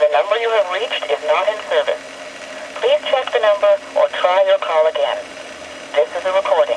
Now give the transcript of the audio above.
The number you have reached is not in service. Please check the number or try your call again. This is a recording.